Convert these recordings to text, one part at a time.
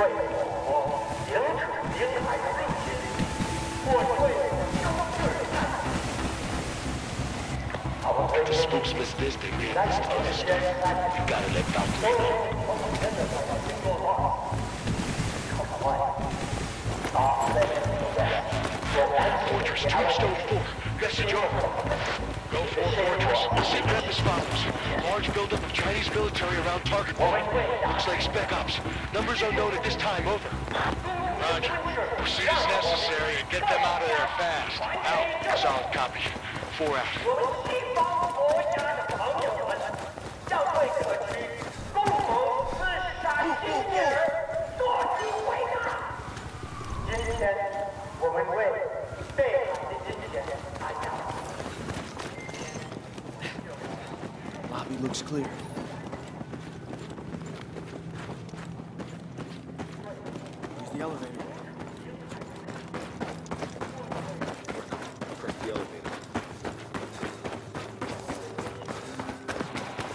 The spokesman's this thing, man. This stuff. You gotta let Valkyrie know. Fortress, Tombstone 4. Message over. Go for Fortress. Sit rep as follows. Large buildup of Chinese military around target point. Looks like spec ops. Numbers unknown at this time, over. Roger. Proceed as necessary and get them out of there fast. Out. Solid copy. Four out. Lobby looks clear. Here's the elevator.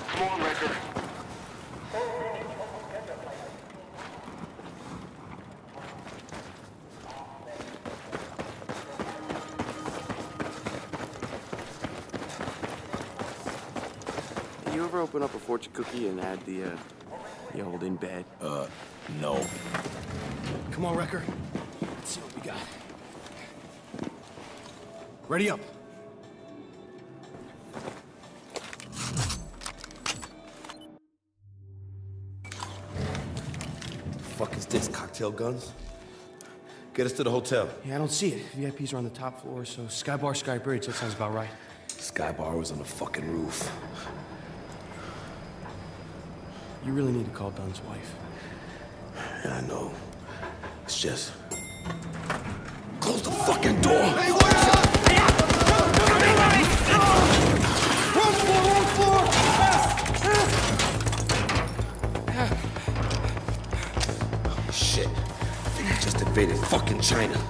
Come on, Recker. You ever open up a fortune cookie and add the, uh, the old in bed? Uh, no. Come on, Recker. Let's see what we got. Ready up. Fuck is this? Cocktail guns? Get us to the hotel. Yeah, I don't see it. VIPs are on the top floor, so Sky Bar, Sky Bridge. That sounds about right. Sky Bar was on the fucking roof. You really need to call Dunn's wife. Yeah, I know. It's just. Close the fucking door! Shit. They just invaded fucking China.